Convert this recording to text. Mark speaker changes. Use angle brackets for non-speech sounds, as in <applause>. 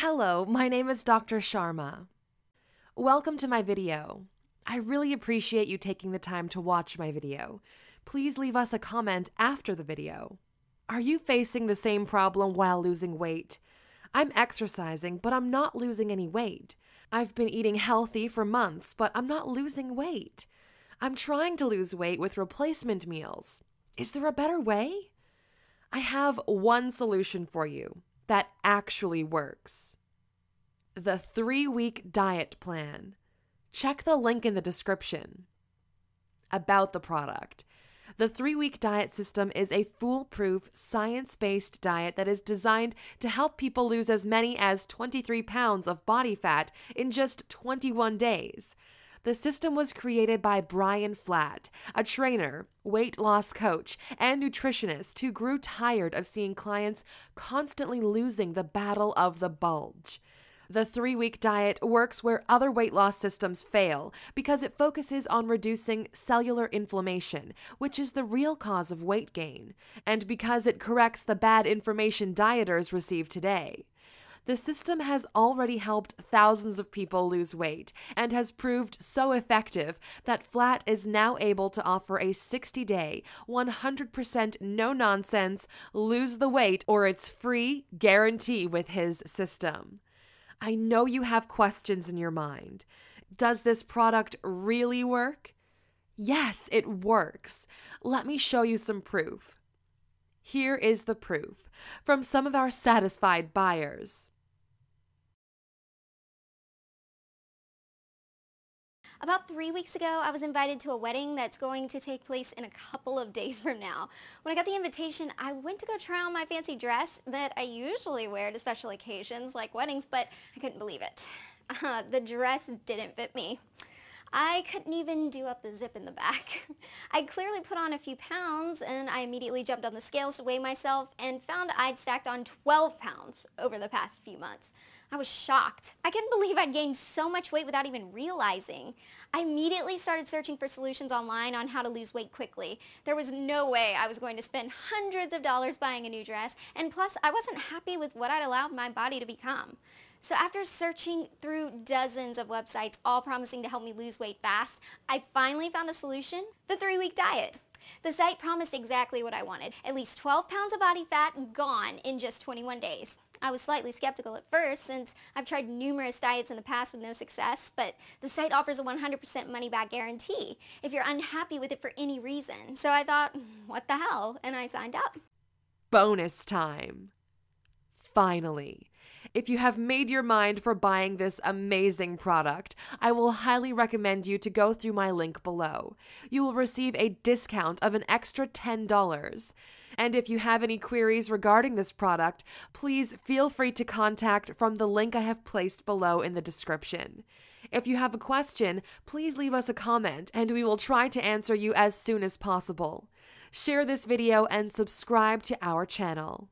Speaker 1: Hello, my name is Dr. Sharma. Welcome to my video. I really appreciate you taking the time to watch my video. Please leave us a comment after the video. Are you facing the same problem while losing weight? I'm exercising, but I'm not losing any weight. I've been eating healthy for months, but I'm not losing weight. I'm trying to lose weight with replacement meals. Is there a better way? I have one solution for you that actually works the three week diet plan. Check the link in the description. About the product. The three week diet system is a foolproof, science based diet that is designed to help people lose as many as 23 pounds of body fat in just 21 days. The system was created by Brian Flatt, a trainer, weight loss coach, and nutritionist who grew tired of seeing clients constantly losing the battle of the bulge. The three week diet works where other weight loss systems fail because it focuses on reducing cellular inflammation, which is the real cause of weight gain, and because it corrects the bad information dieters receive today. The system has already helped thousands of people lose weight and has proved so effective that Flatt is now able to offer a 60 day, 100% no nonsense, lose the weight or it's free guarantee with his system. I know you have questions in your mind. Does this product really work? Yes, it works. Let me show you some proof. Here is the proof from some of our satisfied buyers.
Speaker 2: About three weeks ago, I was invited to a wedding that's going to take place in a couple of days from now. When I got the invitation, I went to go try on my fancy dress that I usually wear to special occasions like weddings, but I couldn't believe it. <laughs> Uh, the dress didn't fit me. I couldn't even do up the zip in the back. <laughs> I clearly put on a few pounds and I immediately jumped on the scales to weigh myself and found I'd stacked on 12 pounds over the past few months. I was shocked. I couldn't <laughs> believe I'd gained so much weight without even realizing. I immediately started searching for solutions online on how to lose weight quickly. There was no way I was going to spend hundreds of dollars buying a new dress, and plus I wasn't happy with what I'd allowed my body to become. So after searching through dozens of websites, all promising to help me lose weight fast, I finally found a solution, the three-week diet. The site promised exactly what I wanted, at least 12 pounds of body fat gone in just 21 days. I was slightly skeptical at first since I've tried numerous diets in the past with no success, but the site offers a 100% money back guarantee if you're unhappy with it for any reason. So I thought, hmm, what the hell? And I signed up.
Speaker 1: Bonus time. Finally. If you have made your mind for buying this amazing product, I will highly recommend you to go through my link below. You will receive a discount of an extra $10. And if you have any queries regarding this product, please feel free to contact from the link I have placed below in the description. If you have a question, please leave us a comment and we will try to answer you as soon as possible. Share this video and subscribe to our channel.